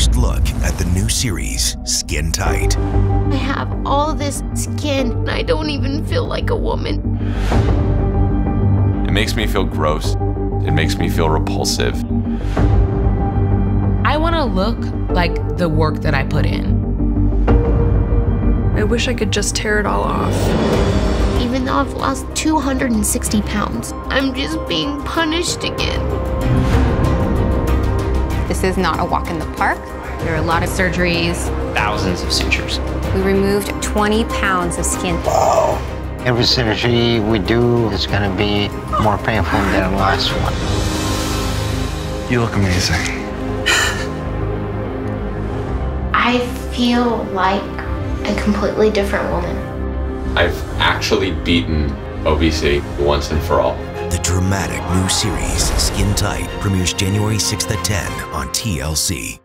first look at the new series, Skin Tight. I have all this skin, and I don't even feel like a woman. It makes me feel gross. It makes me feel repulsive. I want to look like the work that I put in. I wish I could just tear it all off. Even though I've lost 260 pounds, I'm just being punished again. This is not a walk in the park. There are a lot of surgeries, thousands of sutures. We removed 20 pounds of skin. Wow. Every surgery we do is going to be more painful than the last one. You look amazing. I feel like a completely different woman. I've actually beaten obesity once and for all. Dramatic new series, Skin Tight, premieres January 6th at 10 on TLC.